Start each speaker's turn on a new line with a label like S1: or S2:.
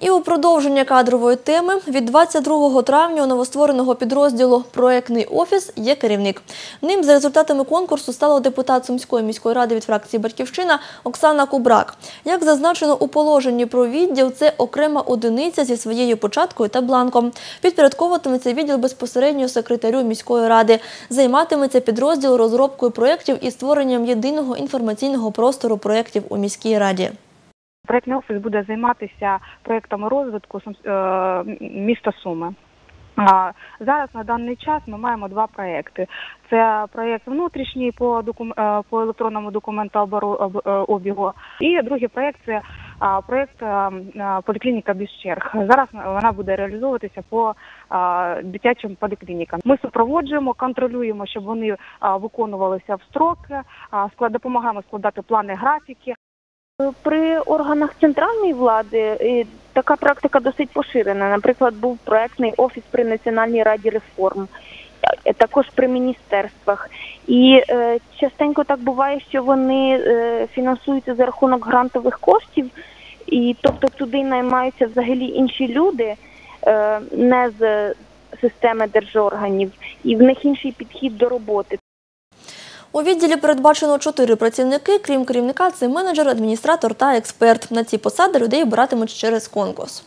S1: І у продовження кадрової теми від 22 травня у новоствореного підрозділу Проектний офіс є керівник. Ним за результатами конкурсу стала депутат Сумської міської ради від фракції Батьківщина Оксана Кубрак. Як зазначено у положенні про відділ, це окрема одиниця зі своєю початкою та бланком. Підпорядковуватиметься відділ безпосередньо секретарю міської ради. Займатиметься підрозділ розробкою проєктів і створенням єдиного інформаційного простору проєктів у міській раді.
S2: Проектний офіс буде займатися проектами розвитку е, міста Суми. Зараз на даний час ми маємо два проекти. Це проєкт внутрішній по докум... е, по електронному документообігу, і другий проєкт це е, е, поліклініка без черг. Зараз вона буде реалізовуватися по дитячим поліклінікам. Ми супроводжуємо, контролюємо, щоб вони виконувалися в строки, допомагаємо складати плани графіки.
S3: При органах центральної влади е, така практика досить поширена. Наприклад, був проектний офіс при Національній раді реформ, е, також при міністерствах. І е, частенько так буває, що вони е, фінансуються за рахунок грантових коштів, і тобто туди наймаються взагалі інші люди, е, не з системи держорганів, і в них інший підхід до роботи.
S1: У відділі передбачено чотири працівники. Крім керівника, це менеджер, адміністратор та експерт. На ці посади людей обиратимуть через конкурс.